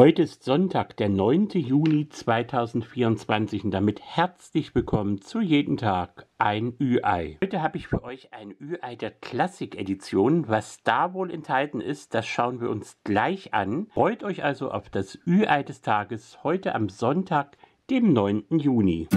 Heute ist Sonntag, der 9. Juni 2024 und damit herzlich willkommen zu jeden Tag ein Ü-Ei. Heute habe ich für euch ein Ü-Ei der Klassik-Edition. Was da wohl enthalten ist, das schauen wir uns gleich an. Freut euch also auf das Ü-Ei des Tages heute am Sonntag, dem 9. Juni.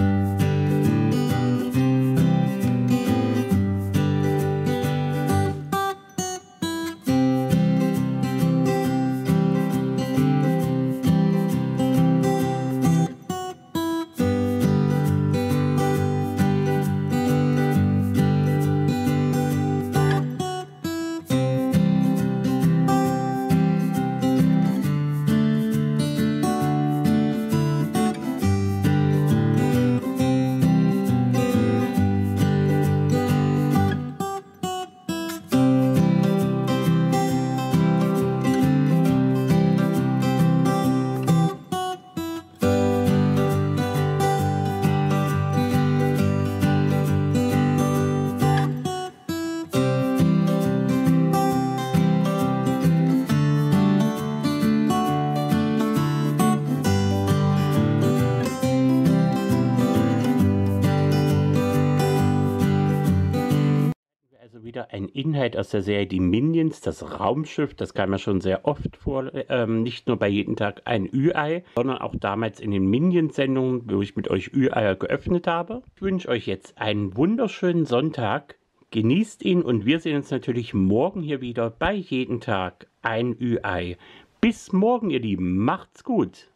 Wieder ein Inhalt aus der Serie Die Minions, das Raumschiff. Das kam ja schon sehr oft vor, ähm, nicht nur bei jedem Tag ein Ü-Ei, sondern auch damals in den Minions-Sendungen, wo ich mit euch Ü-Eier geöffnet habe. Ich wünsche euch jetzt einen wunderschönen Sonntag. Genießt ihn und wir sehen uns natürlich morgen hier wieder bei jedem Tag ein Ü-Ei. Bis morgen, ihr Lieben. Macht's gut.